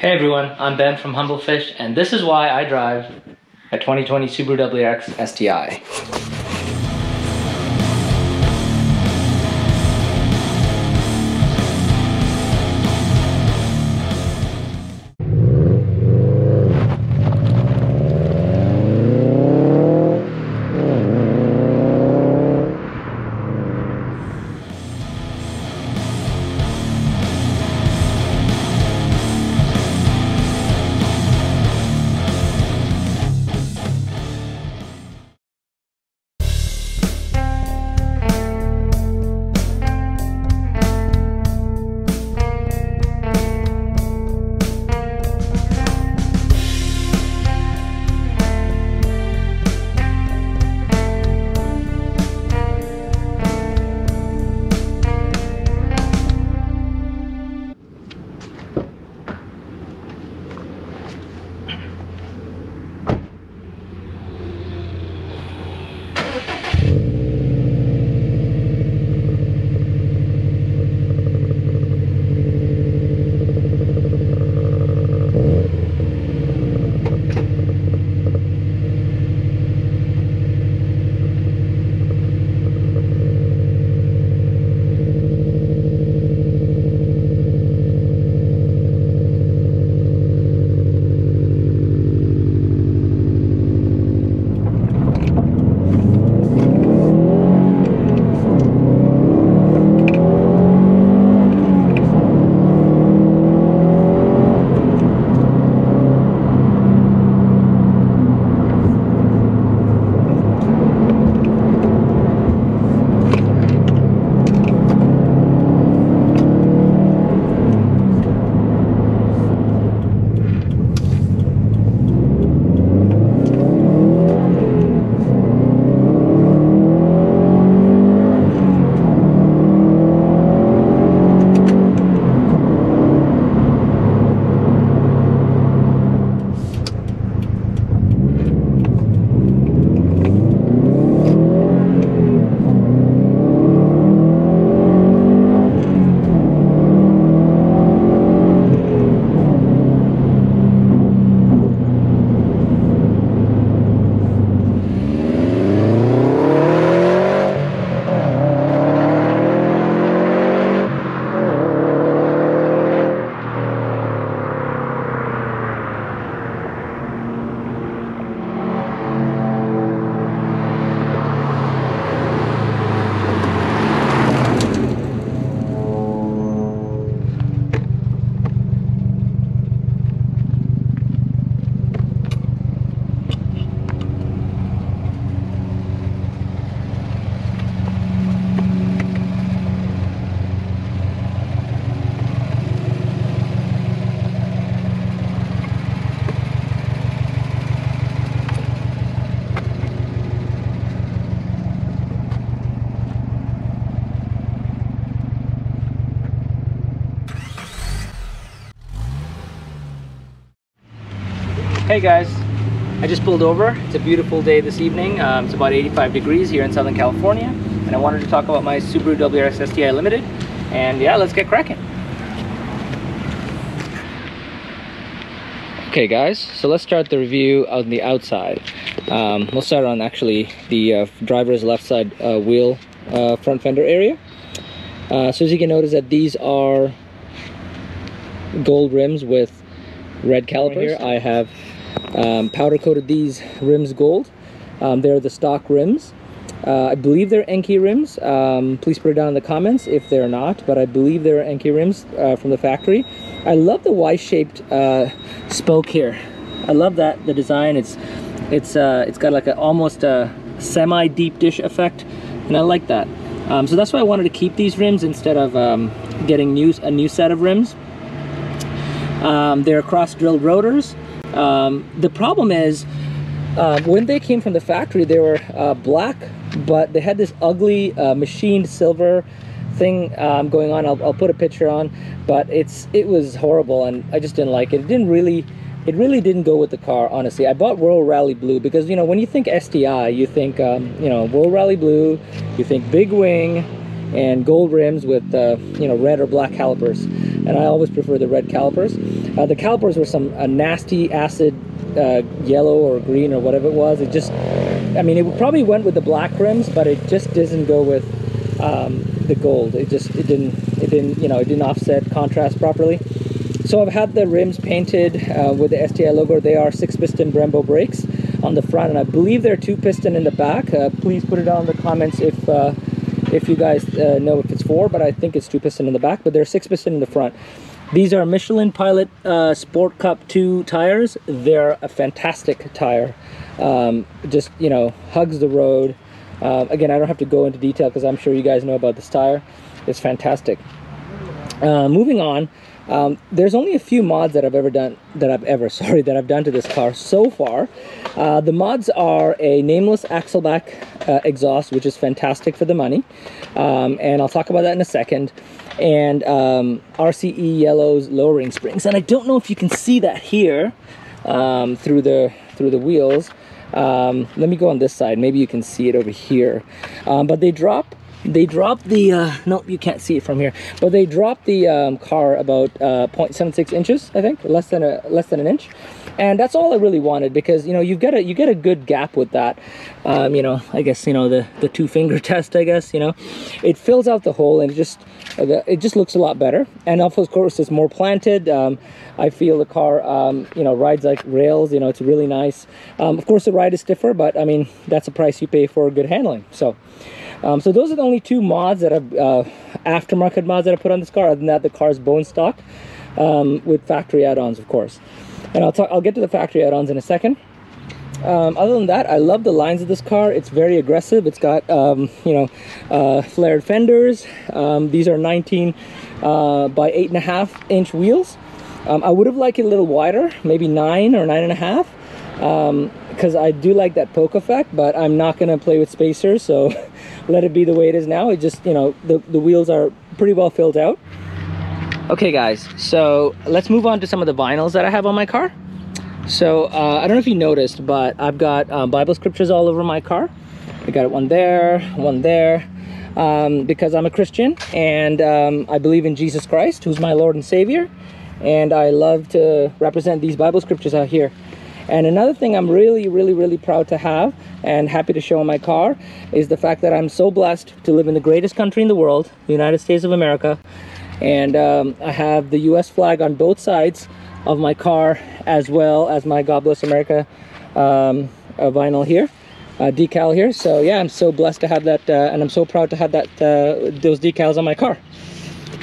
Hey everyone, I'm Ben from Humble Fish, and this is why I drive a 2020 Subaru WRX STI. Hey guys, I just pulled over. It's a beautiful day this evening. Um, it's about 85 degrees here in Southern California. And I wanted to talk about my Subaru WRX STI Limited. And yeah, let's get cracking. Okay guys, so let's start the review on the outside. Um, we'll start on actually the uh, driver's left side uh, wheel uh, front fender area. Uh, so as you can notice that these are gold rims with red calipers. Here I have um, powder coated these rims gold. Um, they're the stock rims. Uh, I believe they're Enkei rims. Um, please put it down in the comments if they're not, but I believe they're Enkei rims uh, from the factory. I love the Y-shaped uh, spoke here. I love that the design. It's it's uh, it's got like a almost a semi deep dish effect, and I like that. Um, so that's why I wanted to keep these rims instead of um, getting new a new set of rims. Um, they're cross drilled rotors. Um, the problem is, uh, when they came from the factory, they were uh, black, but they had this ugly uh, machined silver thing um, going on. I'll, I'll, put a picture on, but it's it was horrible, and I just didn't like it. It didn't really, it really didn't go with the car. Honestly, I bought World Rally Blue because you know when you think STI, you think um, you know World Rally Blue, you think big wing, and gold rims with uh, you know red or black calipers. And I always prefer the red calipers. Uh, the calipers were some uh, nasty acid uh, yellow or green or whatever it was. It just, I mean, it probably went with the black rims, but it just doesn't go with um, the gold. It just, it didn't, it didn't, you know, it didn't offset contrast properly. So I've had the rims painted uh, with the STI logo. They are six piston Brembo brakes on the front, and I believe they're two piston in the back. Uh, please put it down in the comments if uh, if you guys uh, know if it's four, but I think it's two piston in the back, but they're six piston in the front. These are Michelin Pilot uh, Sport Cup 2 tires. They're a fantastic tire. Um, just, you know, hugs the road. Uh, again, I don't have to go into detail because I'm sure you guys know about this tire. It's fantastic. Uh, moving on, um, there's only a few mods that I've ever done, that I've ever, sorry, that I've done to this car so far. Uh, the mods are a nameless axleback uh, exhaust, which is fantastic for the money. Um, and I'll talk about that in a second and um, RCE Yellow's lowering springs. And I don't know if you can see that here um, through the through the wheels. Um, let me go on this side. Maybe you can see it over here. Um, but they drop they dropped the uh, no you can't see it from here. But they dropped the um, car about uh, 0.76 inches i think less than a less than an inch. And that's all i really wanted because you know you get a you get a good gap with that. Um, you know i guess you know the the two finger test i guess you know. It fills out the hole and it just it just looks a lot better. And of course it's more planted. Um, i feel the car um, you know rides like rails you know it's really nice. Um, of course the ride is stiffer but i mean that's a price you pay for good handling. So um, so those are the only two mods that I've, uh, aftermarket mods that I put on this car. Other than that, the car's bone stock um, with factory add-ons, of course. And I'll talk. I'll get to the factory add-ons in a second. Um, other than that, I love the lines of this car. It's very aggressive. It's got, um, you know, uh, flared fenders. Um, these are 19 uh, by 8.5 inch wheels. Um, I would have liked it a little wider, maybe 9 or 9.5 because I do like that poke effect, but I'm not to play with spacers, so let it be the way it is now. It just, you know, the, the wheels are pretty well filled out. Okay guys, so let's move on to some of the vinyls that I have on my car. So uh, I don't know if you noticed, but I've got um, Bible scriptures all over my car. I got one there, one there, um, because I'm a Christian and um, I believe in Jesus Christ, who's my Lord and Savior. And I love to represent these Bible scriptures out here. And another thing I'm really, really, really proud to have and happy to show my car is the fact that I'm so blessed to live in the greatest country in the world, the United States of America. And um, I have the US flag on both sides of my car as well as my God Bless America um, uh, vinyl here. Uh, decal here so yeah i'm so blessed to have that uh, and i'm so proud to have that uh, those decals on my car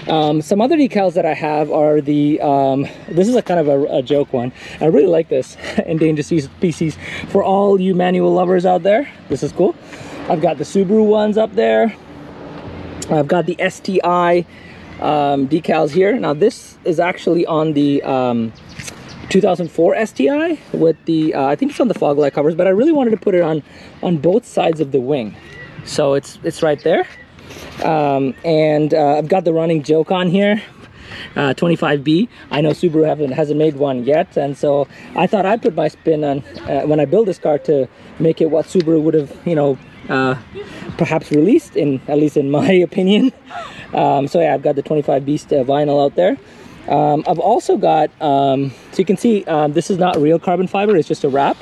um, some other decals that I have are the, um, this is a kind of a, a, joke one. I really like this, endangered species. For all you manual lovers out there, this is cool. I've got the Subaru ones up there. I've got the STI um, decals here. Now this is actually on the um, 2004 STI with the, uh, I think it's on the fog light covers, but I really wanted to put it on, on both sides of the wing. So it's, it's right there. Um, and uh, I've got the running joke on here. Uh, 25B. I know Subaru haven't, hasn't made one yet, and so I thought I'd put my spin on uh, when I build this car to make it what Subaru would have, you know, uh, perhaps released, in at least in my opinion. Um, so yeah, I've got the 25 Beast uh, vinyl out there. Um, I've also got, um, so you can see, um, this is not real carbon fiber, it's just a wrap.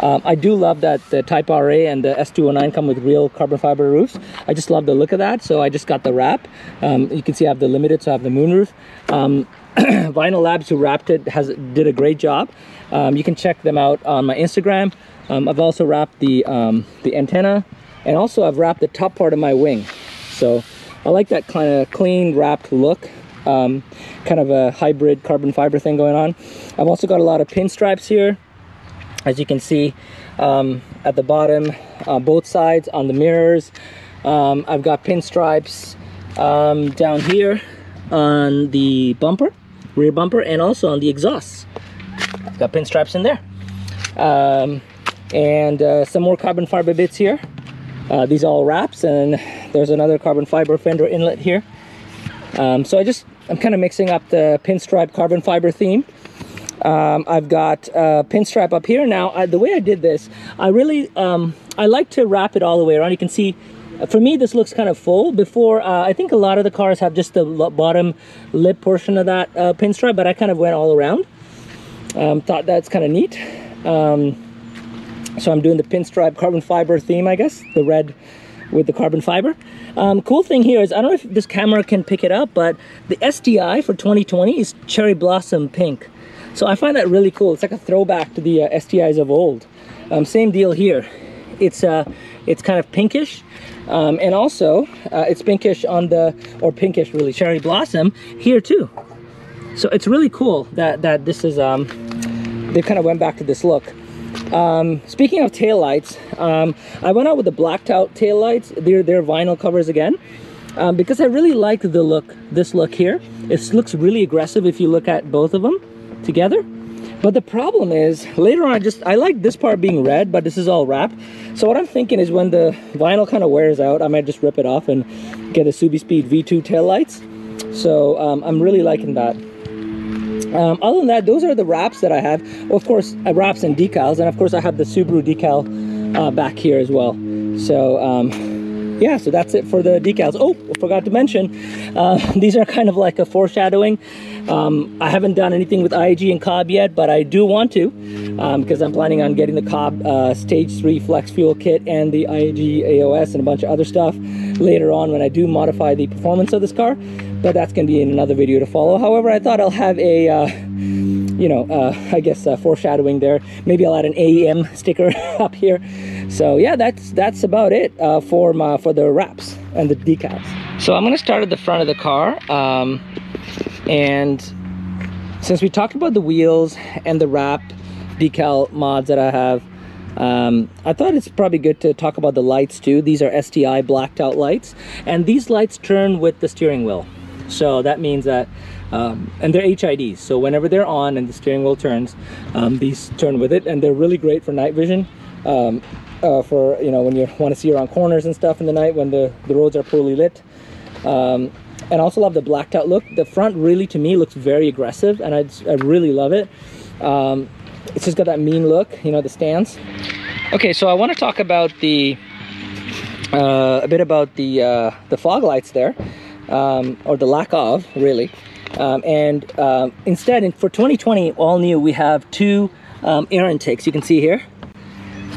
Um, I do love that the Type RA and the S209 come with real carbon fiber roofs. I just love the look of that, so I just got the wrap. Um, you can see I have the limited, so I have the moonroof. Um, Vinyl Labs, who wrapped it, has did a great job. Um, you can check them out on my Instagram. Um, I've also wrapped the um, the antenna, and also I've wrapped the top part of my wing. So I like that kind of clean wrapped look. kind of a hybrid carbon fiber thing going on. I've also got a lot of pinstripes here as you can see um, at the bottom uh, both sides on the mirrors. Um, I've got pinstripes um, down here on the bumper rear bumper and also on the exhaust I've got pinstripes in there. Um, and uh, some more carbon fiber bits here. Uh, these all wraps and there's another carbon fiber fender inlet here. Um, so I just I'm kind of mixing up the pinstripe carbon fiber theme um, I've got a pinstripe up here. Now, I, the way I did this, I really, um, I like to wrap it all the way around. You can see for me this looks kind of full. Before uh, i think a lot of the cars have just the bottom lip portion of that uh, pinstripe but i kind of went all around. Um, thought that's kind of neat. Um, so i'm doing the pinstripe carbon fiber theme i guess the red with the carbon fiber. Um, cool thing here is i don't know if this camera can pick it up but the STI for 2020 is cherry blossom pink so i find that really cool. It's like a throwback to the uh, stis of old. Um, same deal here. It's uh it's kind of pinkish um, and also uh, it's pinkish on the or pinkish really cherry blossom here too. So it's really cool that that this is um they kind of went back to this look. Um, speaking of tail lights um, I went out with the blacked out tail lights they're, they're vinyl covers again um, because I really like the look this look here. It looks really aggressive if you look at both of them together but the problem is, later on, I just, I like this part being red, but this is all wrap. So what I'm thinking is when the vinyl kind of wears out, I might just rip it off and get a Subispeed V2 tail lights. So um, I'm really liking that. Um, other than that, those are the wraps that I have. Of course, uh, wraps and decals, and of course I have the Subaru decal uh, back here as well. So um, yeah, so that's it for the decals. Oh, I forgot to mention, uh, these are kind of like a foreshadowing. Um, I haven't done anything with IAG and Cobb yet, but I do want to because um, I'm planning on getting the Cobb uh, Stage 3 Flex Fuel Kit and the IAG AOS and a bunch of other stuff later on when I do modify the performance of this car. But that's going to be in another video to follow. However, I thought I'll have a... Uh, you know, uh, I guess uh, foreshadowing there. Maybe I'll add an AEM sticker up here. So yeah, that's that's about it uh, for my, for the wraps and the decals. So I'm gonna start at the front of the car. Um, and since we talked about the wheels and the wrap decal mods that I have, um, I thought it's probably good to talk about the lights too. These are STI blacked out lights. And these lights turn with the steering wheel. So that means that um, and they're HIDs so whenever they're on and the steering wheel turns um, these turn with it and they're really great for night vision um, uh, for you know when you want to see around corners and stuff in the night when the the roads are poorly lit. Um, and I also love the blacked out look. The front really to me looks very aggressive and I, I really love it. Um, it's just got that mean look you know the stance. Okay so I want to talk about the uh, a bit about the uh, the fog lights there um, or the lack of really um, and uh, instead, in, for 2020, all new, we have two um, air intakes. You can see here.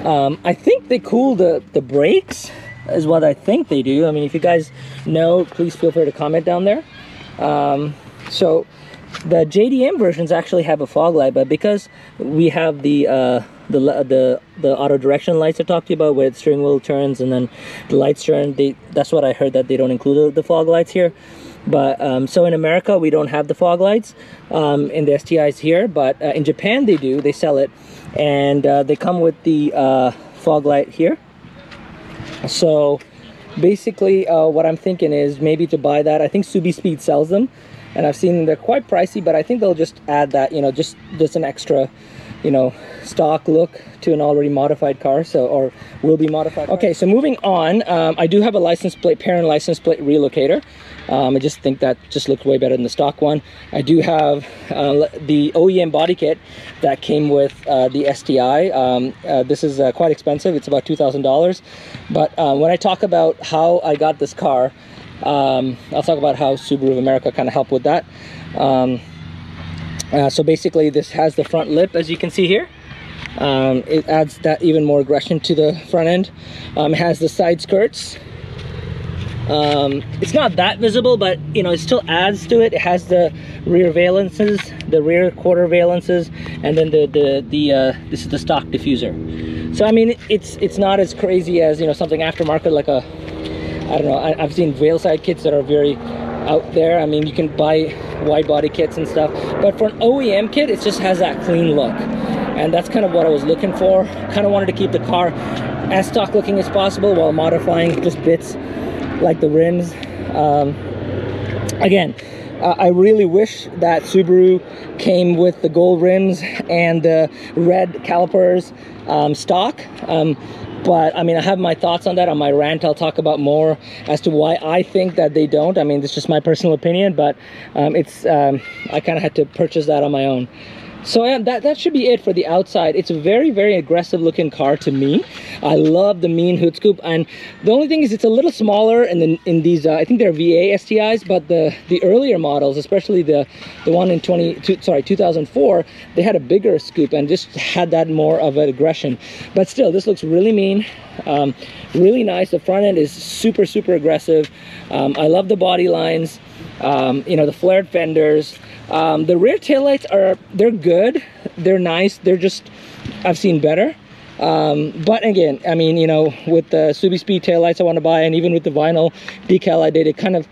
Um, I think they cool the, the brakes, is what I think they do. I mean, if you guys know, please feel free to comment down there. Um, so the JDM versions actually have a fog light, but because we have the uh, the the the auto direction lights I talked to you about, where the steering wheel turns and then the lights turn, they that's what I heard that they don't include the, fog lights here. But um, so in America, we don't have the fog lights um, in the STIs here, but uh, in Japan they do. They sell it, and uh, they come with the uh, fog light here. So basically, uh, what I'm thinking is maybe to buy that. I think Subispeed sells them, and I've seen. They're quite pricey, but I think they'll just add that. You know, just just an extra you know stock look to an already modified car so or will be modified okay so moving on um, i do have a license plate parent license plate relocator um, I just think that just looks way better than the stock one. I do have uh, the OEM body kit that came with uh, the STI. Um, uh, this is uh, quite expensive. It's about $2,000. But uh, when I talk about how I got this car, um, I'll talk about how Subaru of America kind of helped with that. Um, uh, so basically this has the front lip as you can see here. Um, it adds that even more aggression to the front end. Um, it has the side skirts um, it's not that visible but you know it still adds to it it has the rear valences the rear quarter valences and then the the the uh, this is the stock diffuser so I mean it's it's not as crazy as you know something aftermarket like a I don't know I, have seen side kits that are very out there. I mean you can buy wide body kits and stuff but for an OEM kit it just has that clean look. And that's kind of what I was looking for. Kind of wanted to keep the car as stock looking as possible while modifying just bits like the rims. Um, again uh, I really wish that Subaru came with the gold rims and the red calipers um, stock. Um, but I mean I have my thoughts on that. On my rant I'll talk about more as to why I think that they don't. I mean it's just my personal opinion but um, it's um, I kind of had to purchase that on my own so yeah, that, that should be it for the outside. It's a very, very aggressive looking car to me. I love the mean hood scoop. And the only thing is it's a little smaller in, the, in these, uh, I think they're VA STIs, but the, the earlier models, especially the, the one in 20, two, sorry, 2004, they had a bigger scoop and just had that more of an aggression. But still, this looks really mean. Um, really nice. The front end is super, super aggressive. Um, I love the body lines. Um, you know, the flared fenders. Um, the rear taillights are, they're good. They're nice. They're just, I've seen better. Um, but again, I mean, you know, with the Subispeed taillights I want to buy, and even with the vinyl decal I did, it kind of,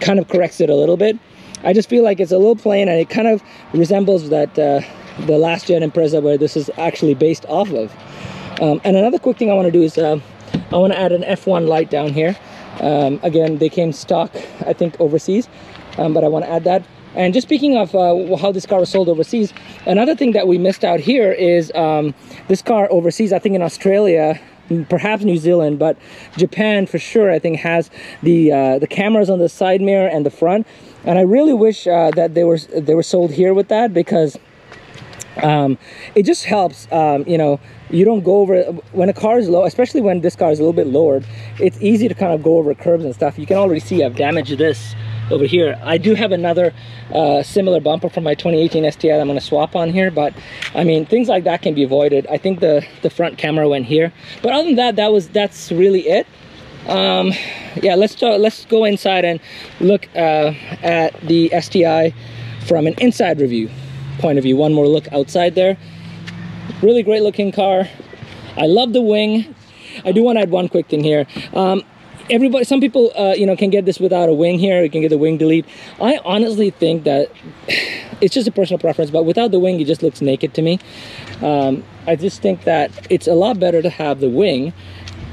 kind of corrects it a little bit. I just feel like it's a little plain, and it kind of resembles that uh, the last gen Impreza where this is actually based off of. Um, and another quick thing I want to do is uh, I want to add an F1 light down here. Um, again, they came stock, I think, overseas, um, but I want to add that. And just speaking of uh, how this car was sold overseas, another thing that we missed out here is um, this car overseas, I think in Australia, perhaps New Zealand, but Japan for sure, I think has the uh, the cameras on the side mirror and the front. And I really wish uh, that they were they were sold here with that because um, it just helps, um, you know, you don't go over when a car is low especially when this car is a little bit lowered it's easy to kind of go over curbs and stuff you can already see i've damaged this over here. I do have another uh, similar bumper from my 2018 sti i'm to swap on here but i mean things like that can be avoided. I think the the front camera went here. But other than that that was that's really it. Um, yeah let's talk, let's go inside and look uh, at the sti from an inside review point of view. One more look outside there. Really great looking car. I love the wing. I do want to add one quick thing here. Um, everybody some people uh, you know can get this without a wing here. You can get the wing delete. I honestly think that it's just a personal preference but without the wing it just looks naked to me. Um, i just think that it's a lot better to have the wing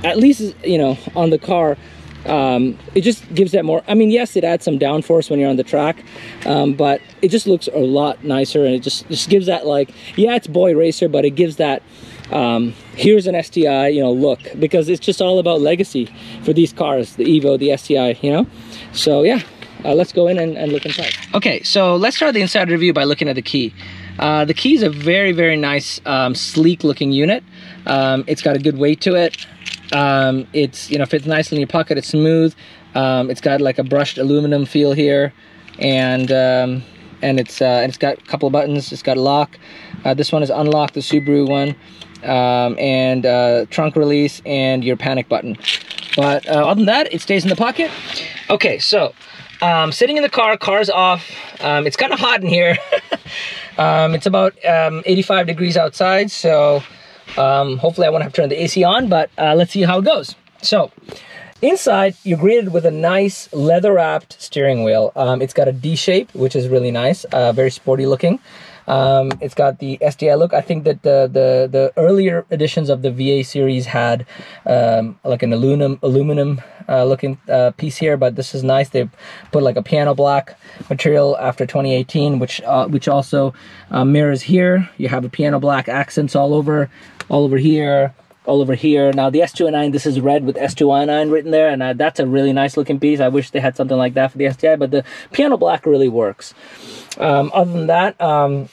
at least you know on the car. Um, it just gives that more I mean yes it adds some downforce when you're on the track um, but it just looks a lot nicer and it just just gives that like yeah it's boy racer but it gives that um, here's an STI you know look because it's just all about legacy for these cars the Evo the STI you know so yeah uh, let's go in and, and look inside okay so let's start the inside review by looking at the key uh, the key is a very very nice um, sleek looking unit um, it's got a good weight to it um, it's, you know, fits nicely in your pocket. It's smooth. Um, it's got like a brushed aluminum feel here. And, um, and it's, uh, and it's got a couple of buttons. It's got a lock. Uh, this one is unlock, the Subaru one. Um, and uh, trunk release and your panic button. But uh, other than that, it stays in the pocket. Okay, so um, sitting in the car, car's off. Um, it's kind of hot in here. um, it's about um, 85 degrees outside, so um, hopefully I won't have to turn the AC on, but uh, let's see how it goes. So inside, you're greeted with a nice leather wrapped steering wheel. Um, it's got a D shape, which is really nice, uh, very sporty looking. Um, it's got the STI look. I think that the the, the earlier editions of the VA series had um, like an aluminum aluminum uh, looking uh, piece here, but this is nice. They put like a piano black material after 2018, which uh, which also uh, mirrors here. You have a piano black accents all over all over here, all over here. Now the S209, this is red with S209 written there, and uh, that's a really nice looking piece. I wish they had something like that for the STI, but the piano black really works. Um, other than that, um,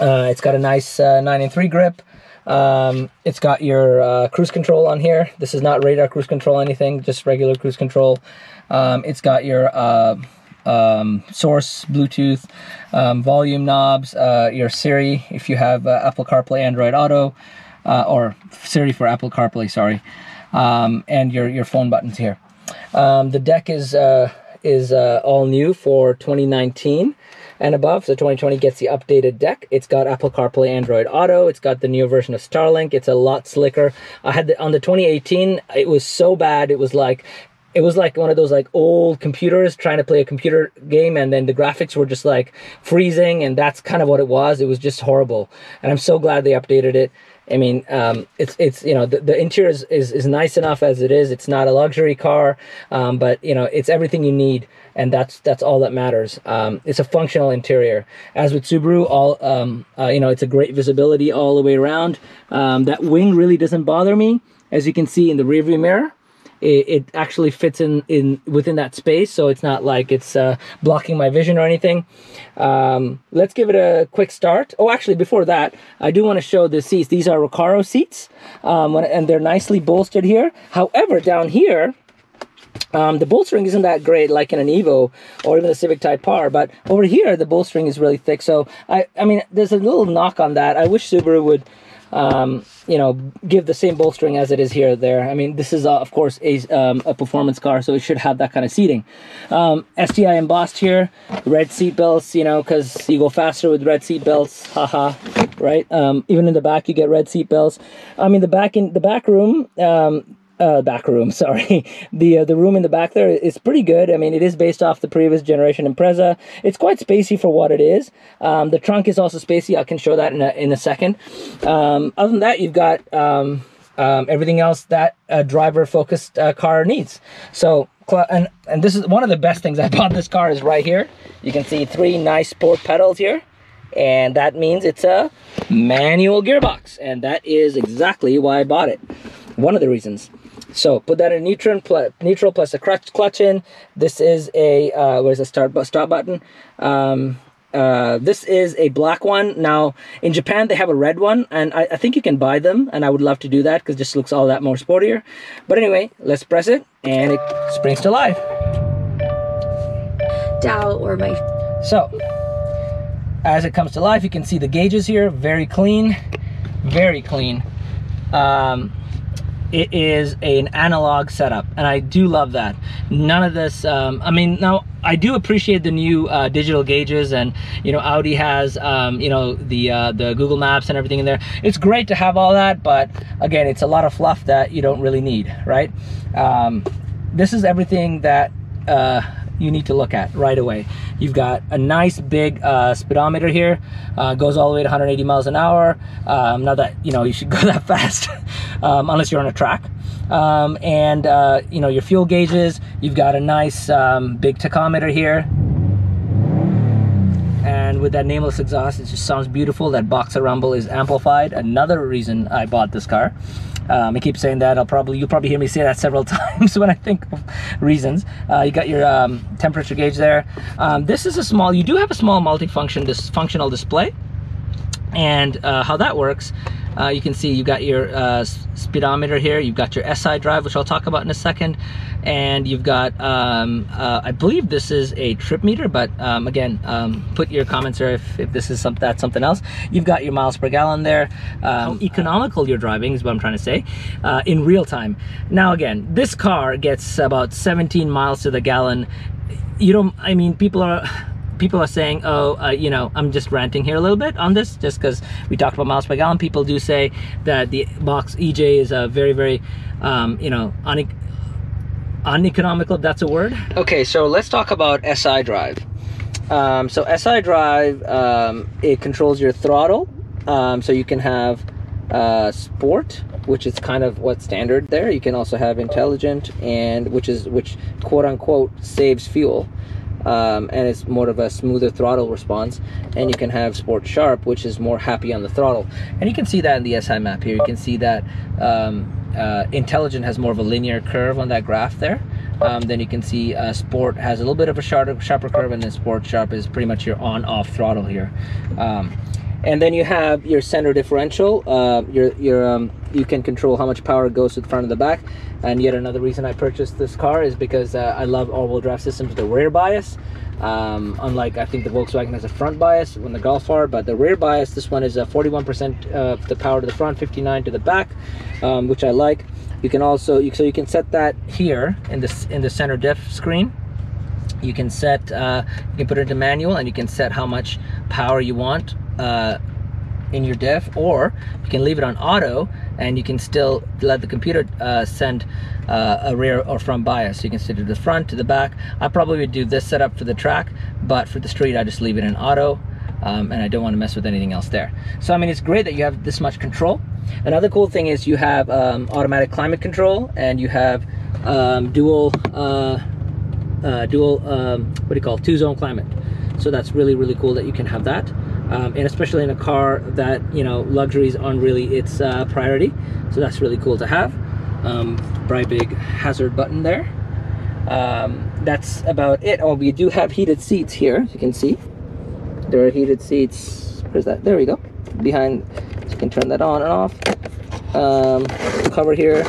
uh, it's got a nice uh, 9 and 3 grip. Um, it's got your uh, cruise control on here. This is not radar cruise control anything, just regular cruise control. Um, it's got your uh, um, source, Bluetooth, um, volume knobs, uh, your Siri if you have uh, Apple CarPlay, Android Auto, uh, or Siri for Apple CarPlay, sorry, um, and your your phone buttons here. Um, the deck is uh, is uh, all new for 2019 and above. So 2020 gets the updated deck. It's got Apple CarPlay, Android Auto. It's got the new version of Starlink. It's a lot slicker. I had the, on the 2018. It was so bad. It was like it was like one of those like old computers trying to play a computer game and then the graphics were just like freezing and that's kind of what it was it was just horrible and i'm so glad they updated it I mean, um, it's it's you know the, the interior is, is, is nice enough as it is. It's not a luxury car, um, but you know it's everything you need, and that's that's all that matters. Um, it's a functional interior. As with Subaru, all um, uh, you know, it's a great visibility all the way around. Um, that wing really doesn't bother me, as you can see in the rearview mirror. It, it actually fits in in within that space, so it's not like it's uh, blocking my vision or anything. Um, let's give it a quick start. Oh, actually, before that, I do want to show the seats. These are Recaro seats, um, and they're nicely bolstered here. However, down here, um, the bolstering isn't that great like in an Evo or even the Civic Type R, but over here the bolstering is really thick. So I, I mean, there's a little knock on that. I wish Subaru would, um, you know, give the same bolstering as it is here there. I mean, this is uh, of course a, um, a performance car, so it should have that kind of seating. Um, STI embossed here, red seat belts, you know, because you go faster with red seat belts, haha, right? Um, even in the back you get red seat belts. I mean, the back in the back room um, uh, back room. Sorry, the uh, the room in the back there is pretty good. I mean, it is based off the previous generation Impreza. It's quite spacey for what it is. Um, the trunk is also spacey. I can show that in a in a second. Um, other than that, you've got um, um everything else that a driver focused uh, car needs. So. And, and this is one of the best things I bought this car is right here. You can see three nice sport pedals here and that means it's a manual gearbox and that is exactly why I bought it one of the reasons so put that in neutral, neutral plus a clutch, clutch in. This is a, uh, where's the start, start button? Um, uh, this is a black one. Now, in Japan, they have a red one, and I, I think you can buy them, and I would love to do that because it just looks all that more sportier. But anyway, let's press it, and it springs to life. Dow or my... So, as it comes to life, you can see the gauges here, very clean, very clean. Um, it is an analog setup and I do love that. None of this um, I mean now I do appreciate the new uh, digital gauges and you know Audi has um, you know the uh, the Google Maps and everything in there. It's great to have all that but again it's a lot of fluff that you don't really need right? Um, this is everything that uh, you need to look at right away. You've got a nice big uh, speedometer here, uh, goes all the way to 180 miles an hour. Um, not that, you know, you should go that fast um, unless you're on a track. Um, and, uh, you know, your fuel gauges, you've got a nice um, big tachometer here. And with that nameless exhaust, it just sounds beautiful. That boxer rumble is amplified. Another reason I bought this car. Um, I keep saying that. I'll probably you'll probably hear me say that several times when I think of reasons. Uh, you got your um, temperature gauge there. Um, this is a small. You do have a small multifunction this functional display, and uh, how that works. Uh, you can see you got your uh, speedometer here. You've got your SI drive, which I'll talk about in a second. And you've got um, uh, I believe this is a trip meter but um, again um, put your comments there if, if this is some, that's something else. You've got your miles per gallon there how um, economical you're driving is what I'm trying to say uh, in real time. Now again this car gets about 17 miles to the gallon. You don't I mean people are people are saying, oh, uh, you know, I'm just ranting here a little bit on this, just because we talked about miles per gallon. People do say that the box EJ is a very, very, um, you know, uneconomical, if that's a word. Okay, so let's talk about SI drive. Um, so SI drive, um, it controls your throttle. Um, so you can have uh, sport, which is kind of what's standard there. You can also have intelligent, and which is which quote unquote saves fuel. Um, and it's more of a smoother throttle response and you can have sport sharp which is more happy on the throttle. And you can see that in the SI map here. You can see that um, uh, intelligent has more of a linear curve on that graph there. Um, then you can see uh, sport has a little bit of a sharper, sharper curve and then sport sharp is pretty much your on off throttle here. Um, and then you have your center differential. Uh, your, your, um, you can control how much power goes to the front and the back and yet another reason I purchased this car is because uh, I love all-wheel drive systems with the rear bias um, unlike I think the Volkswagen has a front bias when the Golf R, but the rear bias, this one is a 41% of the power to the front, 59 to the back, um, which I like. You can also, you, so you can set that here in this in the center diff screen. You can set, uh, you can put it into manual and you can set how much power you want uh, in your diff or you can leave it on auto and you can still let the computer uh, send uh, a rear or front bias. So you can it to the front, to the back. I probably would do this setup for the track, but for the street, I just leave it in auto. Um, and I don't want to mess with anything else there. So I mean, it's great that you have this much control. Another cool thing is you have um, automatic climate control and you have um, dual, uh, uh, dual, um, what do you call, two zone climate. So that's really, really cool that you can have that um, and especially in a car that you know luxuries aren't really its uh, priority so that's really cool to have um, bright big hazard button there. Um, that's about it. Oh, we do have heated seats here, as you can see. There are heated seats. Where's that? There we go. Behind, so you can turn that on and off. Um, cover here.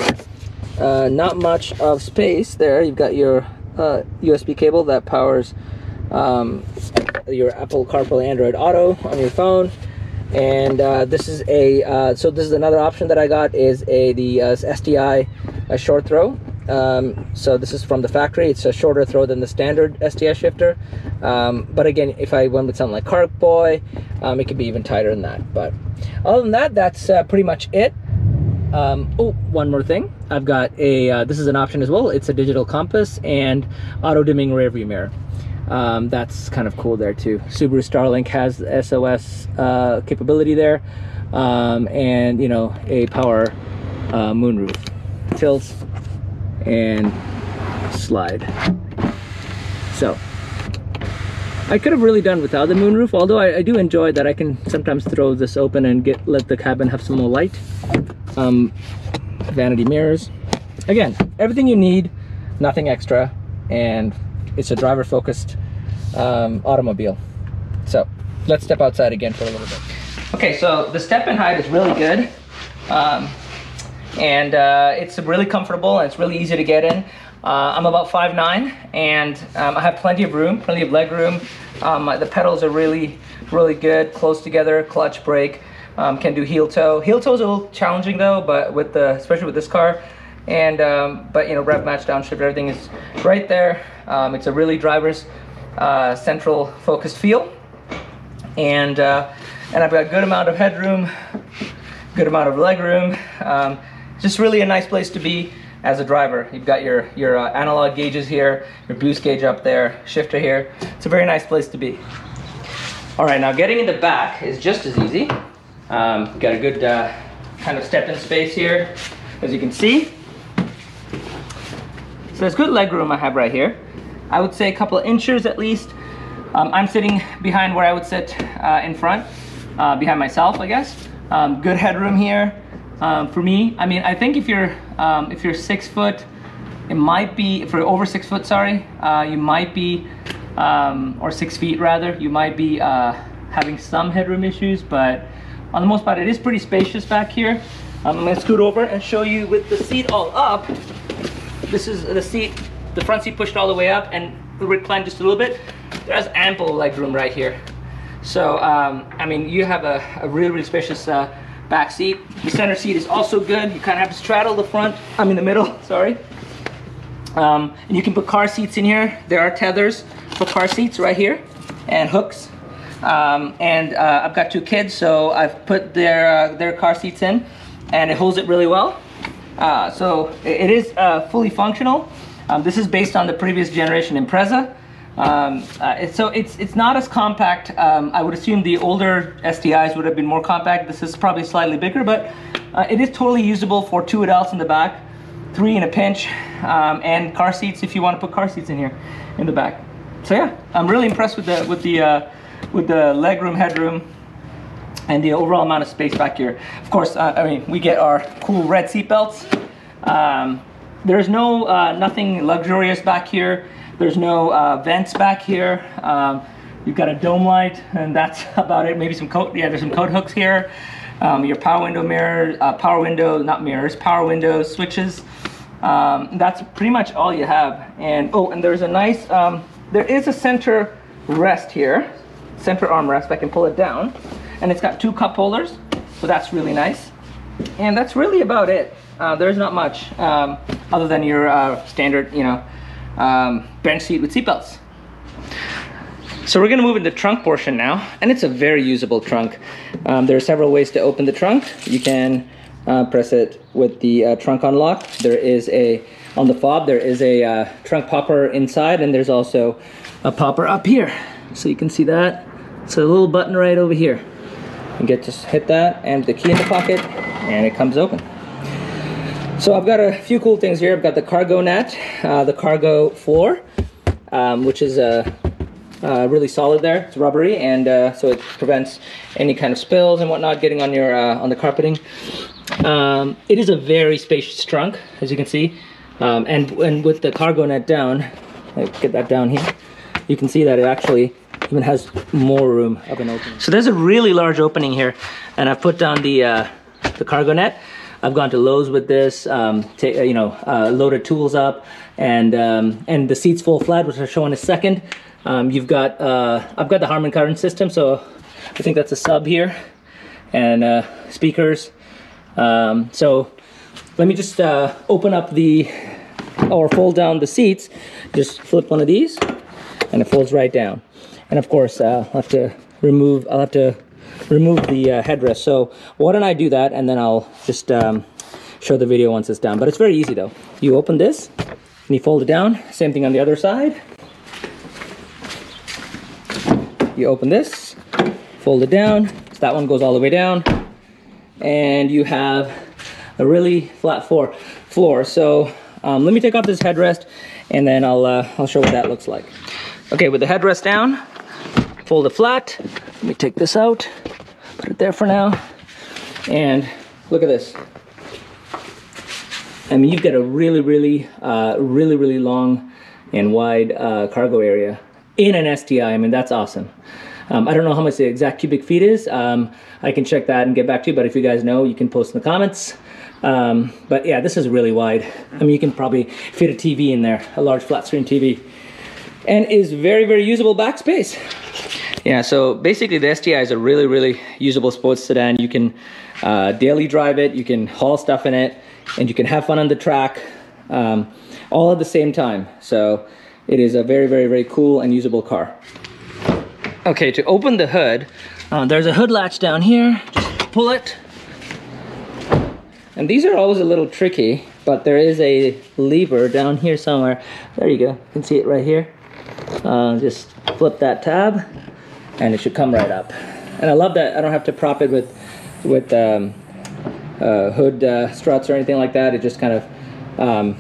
Uh, not much of space there. You've got your uh, USB cable that powers um, your Apple CarPlay Android Auto on your phone. And uh, this is a uh, so this is another option that I got is a the uh, STI a short throw. Um, so this is from the factory. It's a shorter throw than the standard STI shifter. Um, but again if I went with something like Kartboy um, it could be even tighter than that. But other than that that's uh, pretty much it. Um, oh one more thing. I've got a uh, this is an option as well. It's a digital compass and auto dimming rear view mirror um, that's kind of cool there too. Subaru Starlink has SOS uh, capability there, um, and you know a power uh, moonroof, tilt and slide. So I could have really done without the moonroof, although I, I, do enjoy that I can sometimes throw this open and get let the cabin have some more light. Um, vanity mirrors. Again, everything you need, nothing extra, and it's a driver focused um, automobile. So let's step outside again for a little bit. Okay, so the step in height is really good. Um, and uh, it's really comfortable and it's really easy to get in. Uh, I'm about 5'9", and um, I have plenty of room, plenty of leg room. Um, the pedals are really, really good, close together, clutch, brake, um, can do heel toe. Heel toe is a little challenging though, but with the, especially with this car, and um, but you know rev match downshift everything is right there. Um, it's a really driver's uh, central focused feel and uh, and I've got a good amount of headroom good amount of leg room. Um, just really a nice place to be as a driver. You've got your your uh, analog gauges here your boost gauge up there shifter here. It's a very nice place to be. All right now getting in the back is just as easy. Um, got a good uh, kind of step in space here as you can see so there's good leg room I have right here. I would say a couple of inches at least. Um, I'm sitting behind where I would sit uh, in front, uh, behind myself, I guess. Um, good headroom here um, for me. I mean, I think if you're um, if you're six foot, it might be if you're over six foot. Sorry, uh, you might be um, or six feet rather. You might be uh, having some headroom issues, but on the most part, it is pretty spacious back here. Um, I'm gonna scoot over and show you with the seat all up this is the seat, the front seat pushed all the way up and reclined just a little bit. There's ample leg room right here. So, um, I mean, you have a, a really, really spacious uh, back seat. The center seat is also good. You kind of have to straddle the front, I mean the middle, sorry. Um, and you can put car seats in here. There are tethers for car seats right here and hooks. Um, and uh, I've got two kids, so I've put their, uh, their car seats in and it holds it really well. Uh, so it is uh, fully functional. Um, this is based on the previous generation Impreza. Um, uh, so it's it's not as compact. Um, I would assume the older STIs would have been more compact. This is probably slightly bigger, but uh, it is totally usable for two adults in the back, three in a pinch, um, and car seats if you want to put car seats in here in the back. So yeah, I'm really impressed with the with the uh, with the legroom, headroom, and the overall amount of space back here. Of course, uh, I mean, we get our cool red seat belts. Um, there's no, uh, nothing luxurious back here. There's no uh, vents back here. Um, you've got a dome light and that's about it. Maybe some coat, yeah, there's some coat hooks here. Um, your power window mirror, uh, power window, not mirrors, power window switches. Um, that's pretty much all you have. And oh, and there's a nice, um, there is a center rest here, center armrest. I can pull it down and it's got two cup holders so that's really nice. And that's really about it. Uh, there's not much um, other than your uh, standard you know um, bench seat with seatbelts. So we're gonna move into the trunk portion now and it's a very usable trunk. Um, there are several ways to open the trunk. You can uh, press it with the uh, trunk unlock. There is a on the fob there is a uh, trunk popper inside and there's also a popper up here. So you can see that. It's a little button right over here you get to hit that and the key in the pocket and it comes open. So I've got a few cool things here. I've got the cargo net, uh, the cargo floor, um, which is a uh, really solid there. It's rubbery, and uh, so it prevents any kind of spills and whatnot getting on your uh, on the carpeting. Um, it is a very spacious trunk, as you can see, um, and and with the cargo net down, get that down here. You can see that it actually even has more room of an opening. So there's a really large opening here, and I've put down the uh, the cargo net. I've gone to Lowe's with this, um, to, you know, uh, loaded tools up, and um, and the seats full flat, which I'll show in a second. Um, you've got, uh, I've got the Harman Kardon system, so I think that's a sub here, and uh, speakers. Um, so let me just uh, open up the, or fold down the seats. Just flip one of these, and it folds right down. And of course, uh, I'll have to remove, I'll have to remove the uh, headrest. So why don't I do that, and then I'll just um, show the video once it's done. But it's very easy though. You open this, and you fold it down. Same thing on the other side. You open this, fold it down. So that one goes all the way down. And you have a really flat floor. floor. So um, let me take off this headrest and then I'll, uh, I'll show what that looks like. Okay, with the headrest down, fold it flat. Let me take this out, put it there for now. And look at this. I mean, you've got a really, really, uh, really, really long and wide uh, cargo area in an STI. I mean, that's awesome. Um, I don't know how much the exact cubic feet is. Um, I can check that and get back to you, but if you guys know, you can post in the comments. Um, but yeah, this is really wide. I mean, you can probably fit a TV in there, a large flat screen TV. And is very, very usable backspace. Yeah, so basically the STI is a really, really usable sports sedan. You can uh, daily drive it, you can haul stuff in it, and you can have fun on the track um, all at the same time. So it is a very, very, very cool and usable car. Okay, to open the hood, uh, there's a hood latch down here. Just pull it. And these are always a little tricky, but there is a lever down here somewhere. There you go, you can see it right here. Uh, just flip that tab and it should come right up. And I love that I don't have to prop it with, with um, uh, hood uh, struts or anything like that. It just kind of um,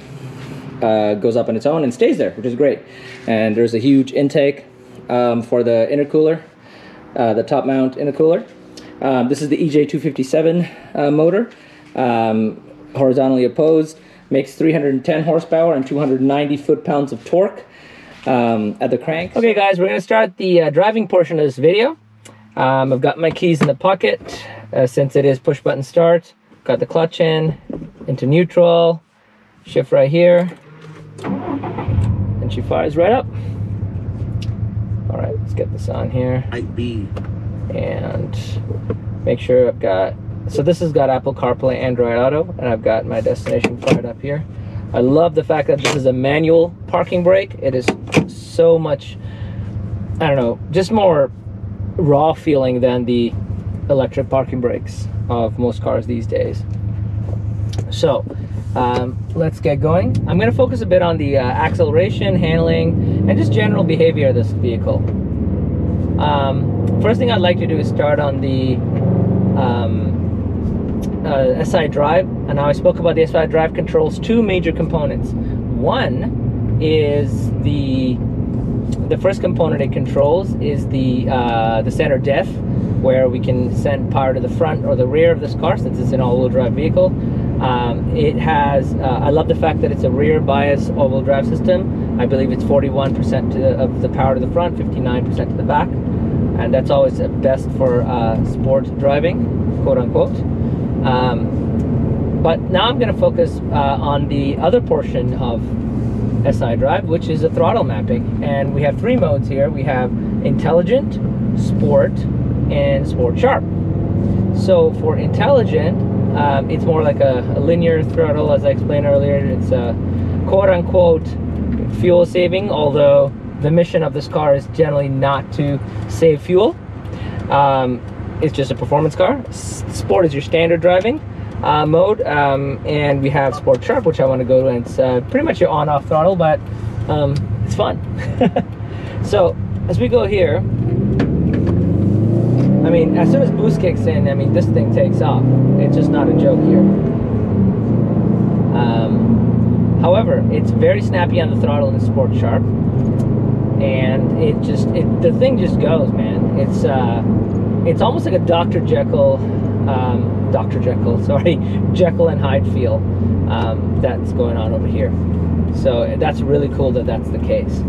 uh, goes up on its own and stays there, which is great. And there's a huge intake um, for the intercooler, uh, the top mount intercooler. Um, this is the EJ257 uh, motor, um, horizontally opposed, makes 310 horsepower and 290 foot-pounds of torque um, at the crank. Okay guys, we're gonna start the uh, driving portion of this video. Um, I've got my keys in the pocket uh, since it is push button start. Got the clutch in, into neutral, shift right here, and she fires right up. All right, let's get this on here. B. And make sure I've got, so this has got Apple CarPlay, Android Auto, and I've got my destination fired up here. I love the fact that this is a manual parking brake. It is so much, I don't know, just more raw feeling than the electric parking brakes of most cars these days. So um, let's get going. I'm going to focus a bit on the uh, acceleration, handling, and just general behavior of this vehicle. Um, first thing I'd like to do is start on the um, uh, SI drive. And now I spoke about the SI drive controls two major components. One is the the first component it controls is the uh, the center diff, where we can send power to the front or the rear of this car since it's an all-wheel drive vehicle. Um, it has, uh, I love the fact that it's a rear bias all-wheel drive system. I believe it's 41% of the power to the front, 59% to the back. And that's always best for uh, sport driving, quote unquote. Um, but now I'm gonna focus uh, on the other portion of SI Drive, which is a throttle mapping. And we have three modes here. We have intelligent, sport, and sport sharp. So for intelligent, um, it's more like a, a, linear throttle, as I explained earlier. It's a quote-unquote fuel saving, although the mission of this car is generally not to save fuel. Um, it's just a performance car. Sport is your standard driving uh, mode, um, and we have Sport Sharp, which I want to go to, and it's uh, pretty much your on-off throttle, but um, it's fun. so as we go here, I mean, as soon as boost kicks in, I mean, this thing takes off. It's just not a joke here. Um, however, it's very snappy on the throttle in the Sport Sharp. and it just it, the thing just goes, man. It's uh, it's almost like a Dr. Jekyll, um, Dr. Jekyll, sorry, Jekyll and Hyde feel um, that's going on over here. So that's really cool that that's the case.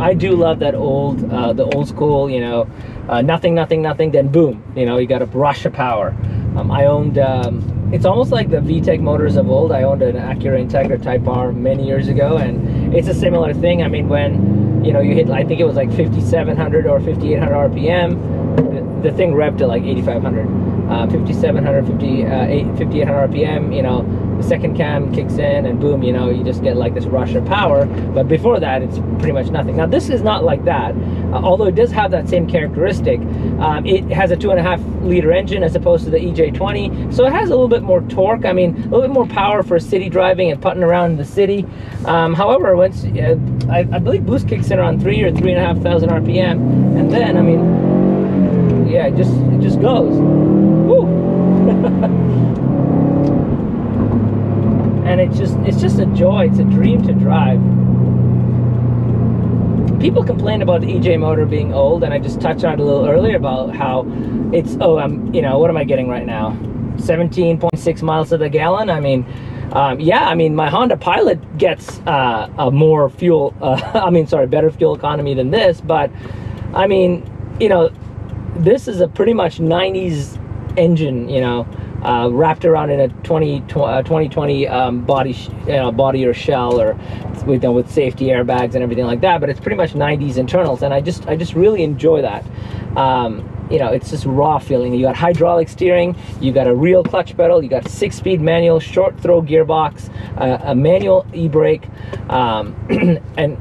I do love that old, uh, the old school, you know, uh, nothing, nothing, nothing, then boom, you know, you got a brush of power. Um, I owned, um, it's almost like the VTEC motors of old. I owned an Acura Integra Type R many years ago, and it's a similar thing. I mean, when, you know, you hit, I think it was like 5,700 or 5,800 RPM, the, the thing revved to like 8,500. Uh, 5,700, 50, uh, 5,800 RPM, you know, the second cam kicks in and boom, you know, you just get like this rush of power. But before that, it's pretty much nothing. Now this is not like that, uh, although it does have that same characteristic. Um, it has a two and a half liter engine as opposed to the EJ20. So it has a little bit more torque. I mean, a little bit more power for city driving and putting around in the city. Um, however, once, uh, I, I, believe boost kicks in around three or three and a half thousand RPM. And then, I mean, yeah, it just, it just goes. Woo! and it's just it's just a joy it's a dream to drive people complain about the EJ motor being old and I just touched on it a little earlier about how it's oh I'm you know what am I getting right now 17.6 miles to the gallon I mean um, yeah I mean my Honda Pilot gets uh, a more fuel uh, I mean sorry better fuel economy than this but I mean you know this is a pretty much 90s engine you know uh, wrapped around in a 20, uh, 2020 um, body, you know, body or shell, or with, you know, with safety airbags and everything like that. But it's pretty much 90s internals, and I just I just really enjoy that. Um, you know, it's just raw feeling. You got hydraulic steering, you got a real clutch pedal, you got six-speed manual, short throw gearbox, uh, a manual e-brake, um, and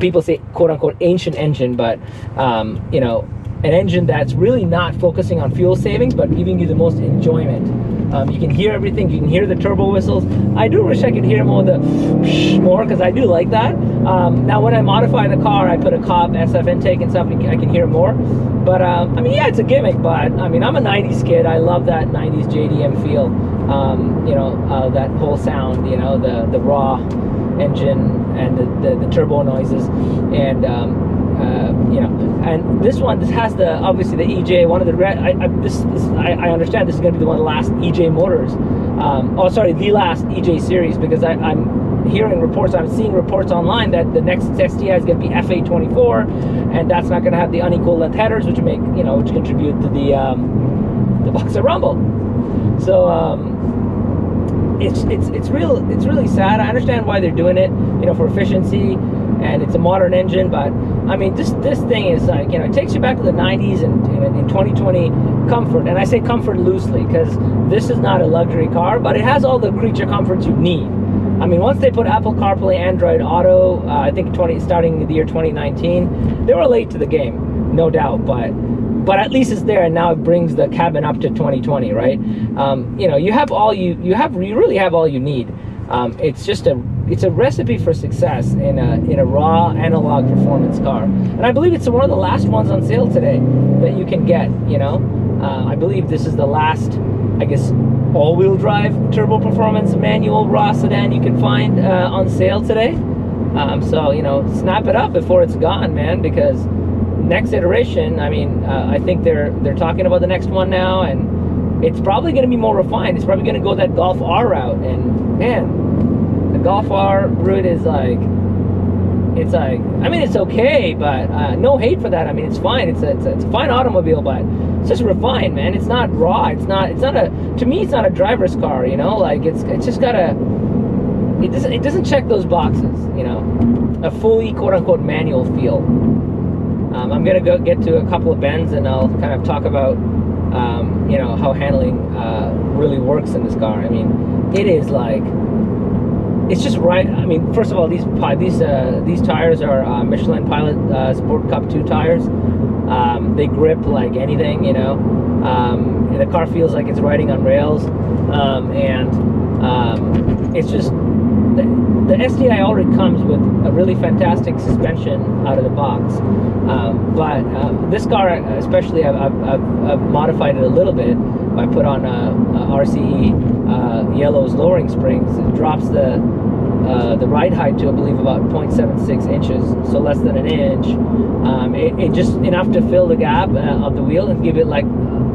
people say quote unquote ancient engine, but um, you know an engine that's really not focusing on fuel savings, but giving you the most enjoyment. Um, you can hear everything. You can hear the turbo whistles. I do wish I could hear more the more because I do like that. Um, now, when I modify the car, I put a Cobb SF intake and stuff, and I can hear more. But um, I mean, yeah, it's a gimmick. But I mean, I'm a '90s kid. I love that '90s JDM feel. Um, you know, uh, that whole sound. You know, the the raw engine and the, the, the turbo noises and um, you know, and this one, this has the obviously the EJ. One of the red. I, I this, this I, I, understand this is going to be the one of the last EJ motors. Um, oh, sorry, the last EJ series because I, am hearing reports. I'm seeing reports online that the next STI is going to be FA24, and that's not going to have the unequal length headers, which make you know which contribute to the um, the Boxer Rumble. So. Um, it's it's it's real it's really sad. I understand why they're doing it, you know, for efficiency and it's a modern engine. But I mean, this this thing is like you know, it takes you back to the 90s and in 2020 comfort. And I say comfort loosely because this is not a luxury car, but it has all the creature comforts you need. I mean, once they put Apple CarPlay, Android Auto, uh, I think 20 starting the year 2019, they were late to the game, no doubt, but but at least it's there and now it brings the cabin up to 2020 right um, you know you have all you you have you really have all you need um, it's just a it's a recipe for success in a in a raw analog performance car, and I believe it's one of the last ones on sale today that you can get. You know, uh, I believe this is the last, I guess, all-wheel drive turbo performance manual raw sedan you can find uh, on sale today. Um, so you know, snap it up before it's gone, man, because next iteration. I mean, uh, I think they're they're talking about the next one now, and it's probably going to be more refined. It's probably going to go that Golf R route, and man the Golf R route is like, it's like, I mean, it's okay, but uh, no hate for that. I mean, it's fine. It's a, it's a, it's a fine automobile, but it's just refined, man. It's not raw. It's not, it's not a, to me, it's not a driver's car, you know? Like, it's, it's just got a, it doesn't, it doesn't check those boxes, you know? A fully, quote unquote, manual feel. Um, I'm gonna go get to a couple of bends and I'll kind of talk about, um, you know, how handling uh, really works in this car. I mean, it is like, it's just right. I mean, first of all, these these uh, these tires are uh, Michelin Pilot uh, Sport Cup two tires. Um, they grip like anything, you know. Um, the car feels like it's riding on rails, um, and um, it's just the, STI already comes with a really fantastic suspension out of the box. Um, but uh, this car, especially, I've, I've, I've, modified it a little bit. I put on a, a RCE uh, Yellow's lowering springs. It drops the uh, the ride height to I believe about 0.76 inches, so less than an inch. Um, it, it, just enough to fill the gap uh, of the wheel and give it like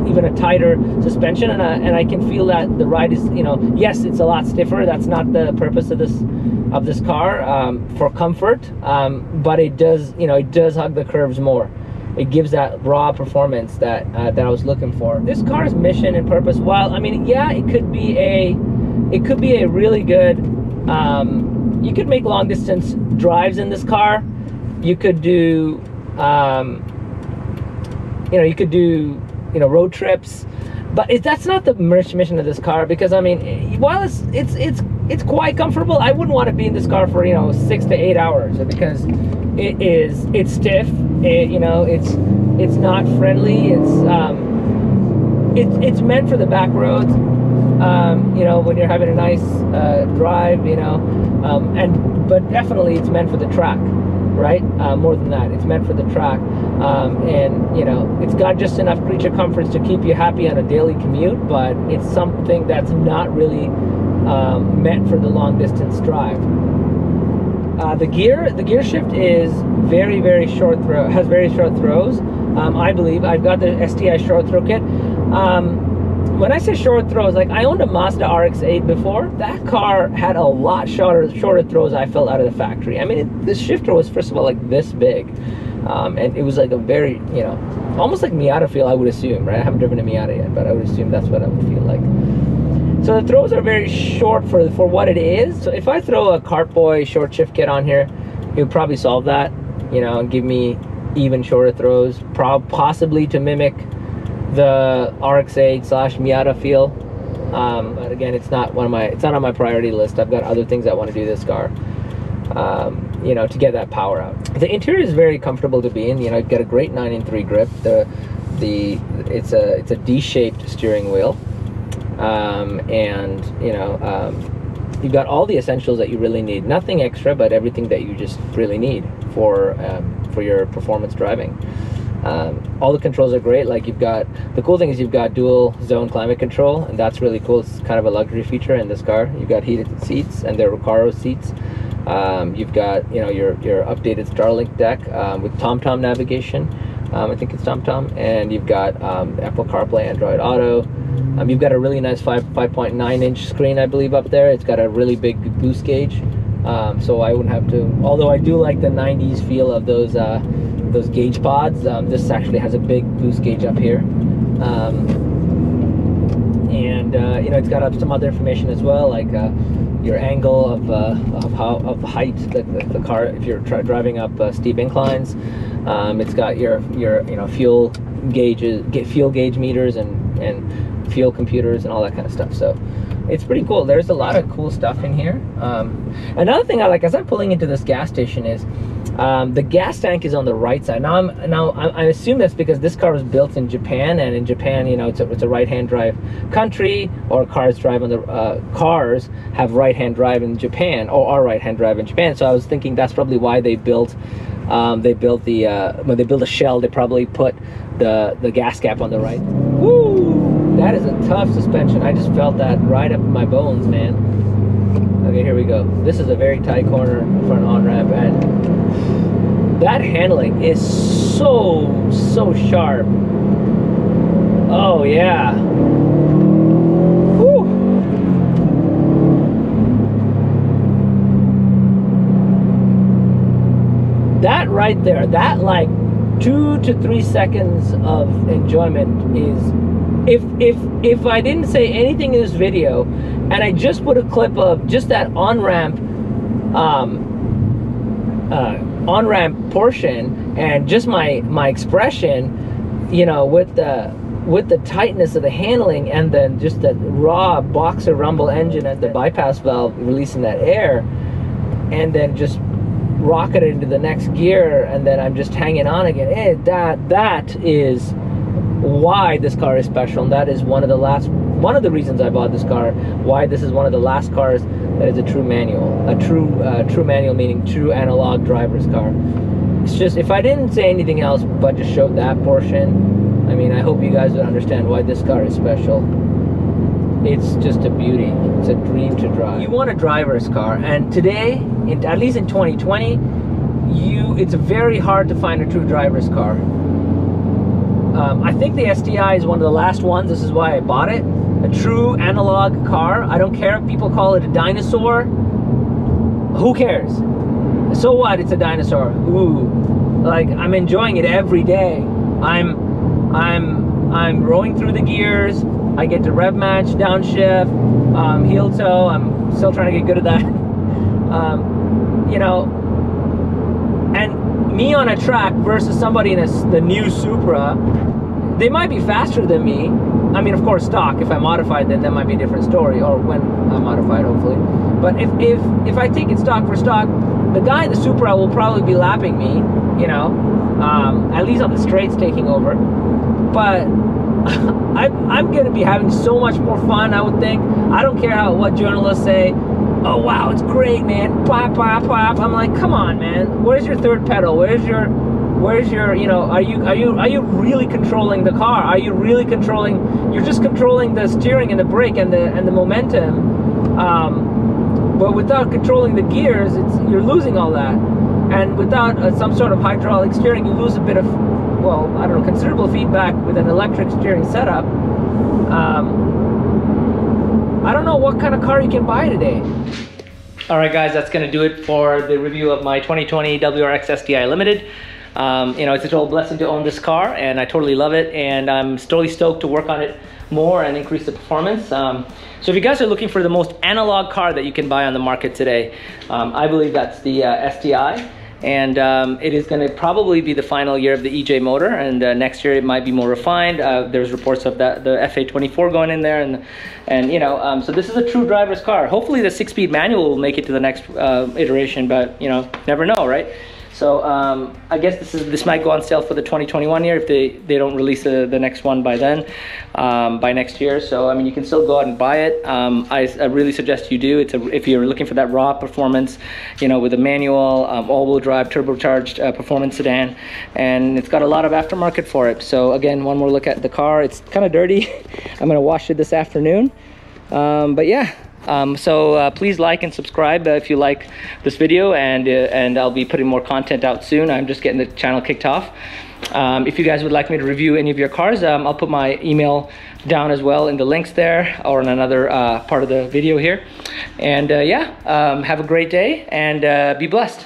even a tighter suspension, and I, and I can feel that the ride is you know yes it's a lot stiffer. That's not the purpose of this of this car um, for comfort, um, but it does you know it does hug the curves more it gives that raw performance that uh, that I was looking for. This car's mission and purpose, while I mean, yeah, it could be a it could be a really good. Um, you could make long distance drives in this car. You could do, um, you know, you could do, you know, road trips. But it, that's not the mission of this car because I mean, while it's it's it's it's quite comfortable, I wouldn't want to be in this car for you know six to eight hours because it is it's stiff it, you know it's it's not friendly it's um, it's it's meant for the back roads um, you know when you're having a nice uh, drive you know um, and but definitely it's meant for the track right? Uh, more than that it's meant for the track um, and you know it's got just enough creature comforts to keep you happy on a daily commute but it's something that's not really um, meant for the long distance drive uh, the gear, the gear shift is very, very short throw, has very short throws. Um, I believe I've got the STI short throw kit. Um, when I say short throws, like I owned a Mazda RX-8 before. That car had a lot shorter, shorter throws I felt out of the factory. I mean, it, the shifter was first of all like this big, um, and it was like a very, you know, almost like Miata feel. I would assume, right? I haven't driven a Miata yet, but I would assume that's what I would feel like. So the throws are very short for, for what it is. So if I throw a Kartboy short shift kit on here, it would probably solve that, you know, and give me even shorter throws, prob possibly to mimic the RX-8 slash Miata feel. Um, but again, it's not one of my, it's not on my priority list. I've got other things I want to do this car. Um, you know, to get that power out. The interior is very comfortable to be in. You know, get a great nine in three grip. The the it's a it's a D-shaped steering wheel um, and you know um, you've got all the essentials that you really need. Nothing extra but everything that you just really need for um, for your performance driving. Um, all the controls are great. Like you've got the cool thing is you've got dual zone climate control and that's really cool. It's kind of a luxury feature in this car. You've got heated seats and they're Recaro seats. Um, you've got you know your your updated Starlink deck um, with TomTom navigation I think it's TomTom and you've got Apple CarPlay Android Auto um, you've got a really nice 5 5.9 inch screen, I believe, up there. It's got a really big boost gauge, um, so I wouldn't have to. Although I do like the 90s feel of those uh, those gauge pods. Um, this actually has a big boost gauge up here, um, and uh, you know it's got some other information as well, like. Uh, your angle of, uh, of how of height the, the, the car if you're driving up uh, steep inclines um, it's got your your you know fuel gauges get fuel gauge meters and and fuel computers and all that kind of stuff. So it's pretty cool. There's a lot of cool stuff in here. Um, another thing I like as I'm pulling into this gas station is um, the gas tank is on the right side. Now I'm now I, assume that's because this car was built in Japan, and in Japan, you know, it's a, it's a right-hand drive country, or cars drive on the uh, cars have right-hand drive in Japan, or are right-hand drive in Japan. So I was thinking that's probably why they built um, they built the uh, when they build a shell, they probably put the the gas cap on the right. Woo! That is a tough suspension. I just felt that right up my bones, man. Okay, here we go. This is a very tight corner for an on-ramp, and that handling is so, so sharp. Oh, yeah. Whew. That right there, that like two to three seconds of enjoyment is if if if I didn't say anything in this video and I just put a clip of just that on-ramp um, uh, on-ramp portion and just my my expression you know with the with the tightness of the handling and then just the raw boxer rumble engine and the bypass valve releasing that air and then just rocket it into the next gear and then I'm just hanging on again. Eh, that that is why this car is special and that is one of the last one of the reasons I bought this car why this is one of the last cars that is a true manual a true uh, true manual meaning true analog driver's car. It's just if I didn't say anything else but just showed that portion I mean I hope you guys would understand why this car is special it's just a beauty. It's a dream to drive. You want a driver's car, and today, in, at least in 2020, you it's very hard to find a true driver's car. Um, I think the STI is one of the last ones. This is why I bought it. A true analog car. I don't care if people call it a dinosaur. Who cares? So what? It's a dinosaur. Ooh, like I'm enjoying it every day. I'm, I'm, I'm rowing through the gears. I get to rev match, downshift, um, heel toe. I'm still trying to get good at that. um, you know, and me on a track versus somebody in a, the new Supra, they might be faster than me. I mean, of course, stock. If I modify then that might be a different story, or when I modify it, hopefully. But if if if I take it stock for stock, the guy in the Supra will probably be lapping me. You know, um, at least on the straights, taking over. But I'm, I'm going to be having so much more fun, I would think. I don't care how what journalists say. Oh, wow, it's great, man. Pop, pop, pop. I'm like, come on, man. Where's your third pedal? Where's your, where's your, you know, are you, are you, are you really controlling the car? Are you really controlling, you're just controlling the steering and the brake and the, and the momentum. Um, but without controlling the gears, it's, you're losing all that. And without uh, some sort of hydraulic steering, you lose a bit of well, I don't know, considerable feedback with an electric steering setup. Um, I don't know what kind of car you can buy today. All right, guys, that's going to do it for the review of my 2020 WRX STI Limited. Um, you know, it's a total blessing to own this car, and I totally love it, and I'm totally stoked to work on it more and increase the performance. Um, so if you guys are looking for the most analog car that you can buy on the market today, um, I believe that's the uh, STI and um, it is going to probably be the final year of the EJ motor and uh, next year it might be more refined. Uh, there's reports of that the FA24 going in there and and you know um, so this is a true driver's car. Hopefully the six-speed manual will make it to the next uh, iteration but you know never know right so um, I guess this is this might go on sale for the 2021 year if they, they don't release the, the next one by then, um, by next year. So I mean, you can still go out and buy it. Um, I, I, really suggest you do. It's a, if you're looking for that raw performance, you know, with a manual, um, all-wheel drive, turbocharged uh, performance sedan, and it's got a lot of aftermarket for it. So again, one more look at the car. It's kind of dirty. I'm gonna wash it this afternoon. Um, but yeah, um, so uh, please like and subscribe uh, if you like this video and, uh, and I'll be putting more content out soon. I'm just getting the channel kicked off. Um, if you guys would like me to review any of your cars, um, I'll put my email down as well in the links there or in another uh, part of the video here. And uh, yeah, um, have a great day and uh, be blessed.